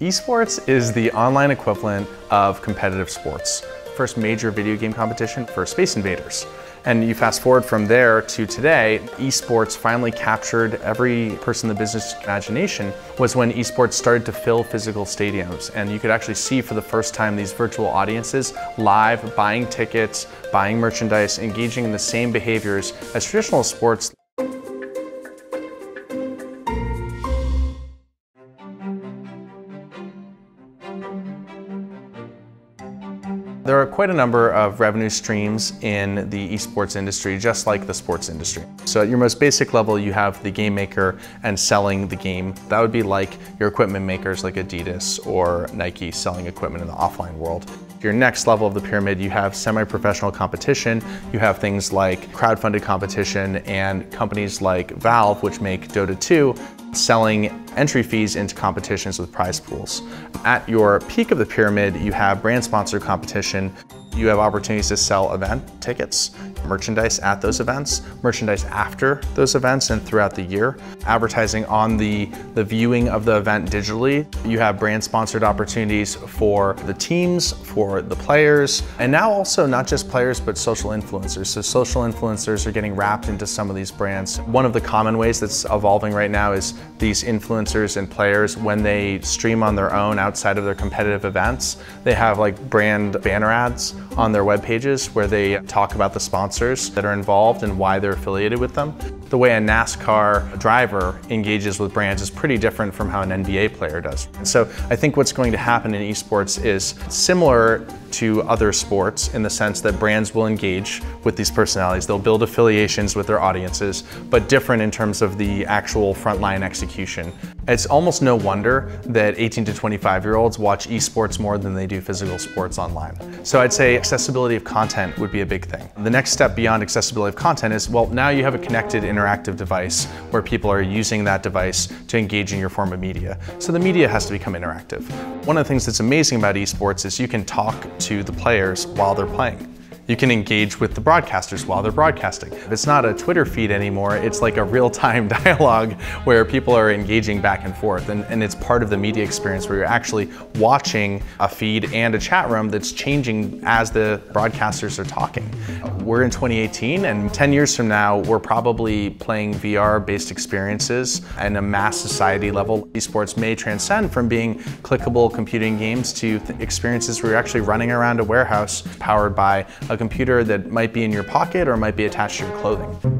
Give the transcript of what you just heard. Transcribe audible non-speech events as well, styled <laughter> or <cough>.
Esports is the online equivalent of competitive sports. First major video game competition for Space Invaders. And you fast forward from there to today, esports finally captured every person in the business imagination was when esports started to fill physical stadiums. And you could actually see for the first time these virtual audiences live, buying tickets, buying merchandise, engaging in the same behaviors as traditional sports. There are quite a number of revenue streams in the esports industry, just like the sports industry. So at your most basic level, you have the game maker and selling the game. That would be like your equipment makers like Adidas or Nike selling equipment in the offline world. Your next level of the pyramid, you have semi-professional competition. You have things like crowd-funded competition and companies like Valve, which make Dota 2, selling entry fees into competitions with prize pools. At your peak of the pyramid, you have brand sponsored competition. You have opportunities to sell event tickets, merchandise at those events, merchandise after those events and throughout the year, advertising on the, the viewing of the event digitally. You have brand sponsored opportunities for the teams, for the players, and now also not just players, but social influencers. So social influencers are getting wrapped into some of these brands. One of the common ways that's evolving right now is these influencers and players, when they stream on their own outside of their competitive events, they have like brand banner ads on their web pages where they talk about the sponsors that are involved and why they're affiliated with them. The way a NASCAR driver engages with brands is pretty different from how an NBA player does. So I think what's going to happen in esports is similar to other sports in the sense that brands will engage with these personalities. They'll build affiliations with their audiences, but different in terms of the actual frontline execution. It's almost no wonder that 18 to 25 year olds watch esports more than they do physical sports online. So I'd say accessibility of content would be a big thing. The next step beyond accessibility of content is, well, now you have a connected interactive device where people are using that device to engage in your form of media. So the media has to become interactive. One of the things that's amazing about esports is you can talk to the players while they're playing. You can engage with the broadcasters while they're broadcasting. It's not a Twitter feed anymore, it's like a real-time <laughs> dialogue where people are engaging back and forth. And, and it's part of the media experience where you're actually watching a feed and a chat room that's changing as the broadcasters are talking. We're in 2018 and 10 years from now, we're probably playing VR-based experiences and a mass society level. Esports may transcend from being clickable computing games to experiences where you're actually running around a warehouse powered by a a computer that might be in your pocket or might be attached to your clothing.